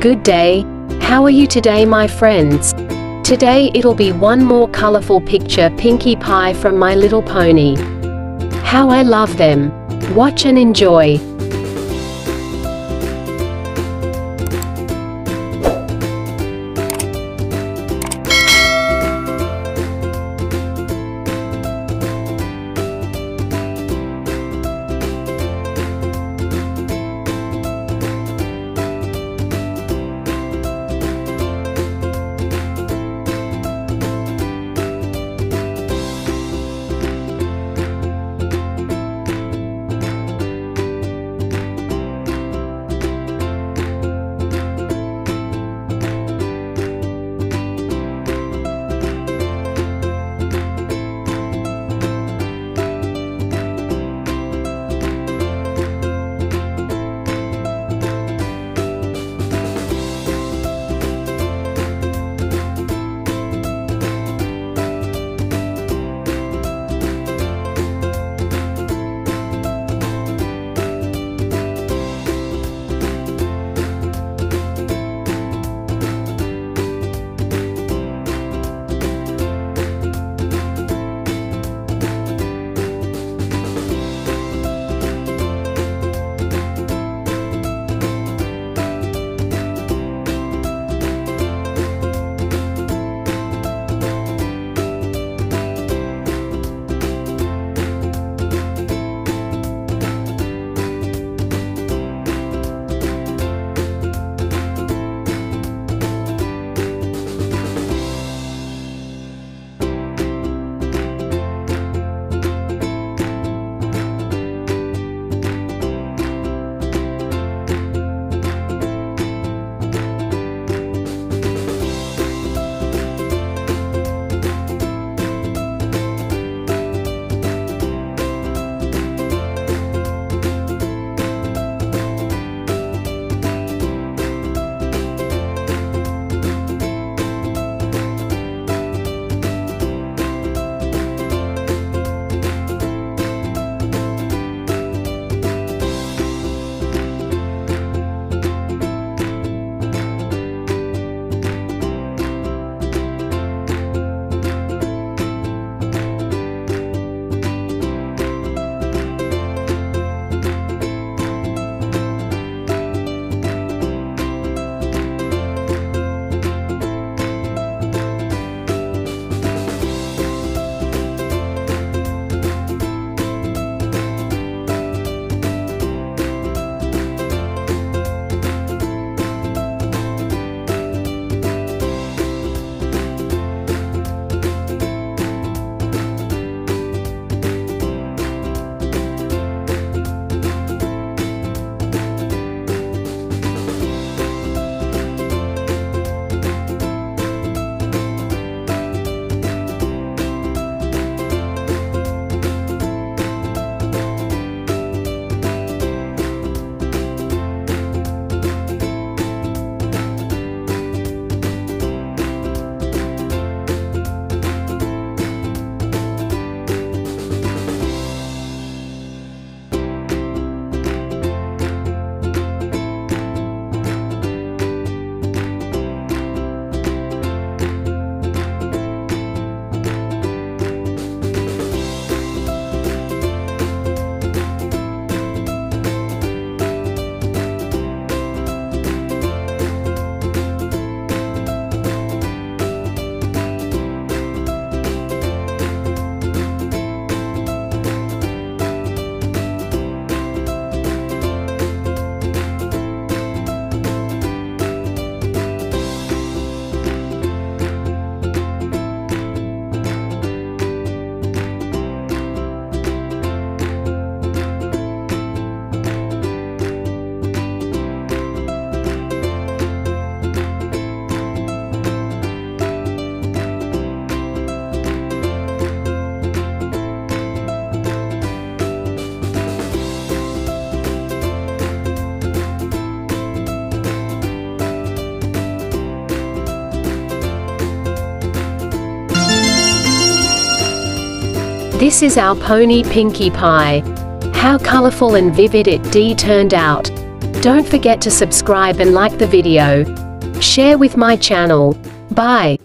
Good day. How are you today, my friends? Today it'll be one more colorful picture Pinkie Pie from My Little Pony. How I love them. Watch and enjoy. This is our pony Pinkie Pie. how colorful and vivid it D turned out. Don't forget to subscribe and like the video. Share with my channel. Bye.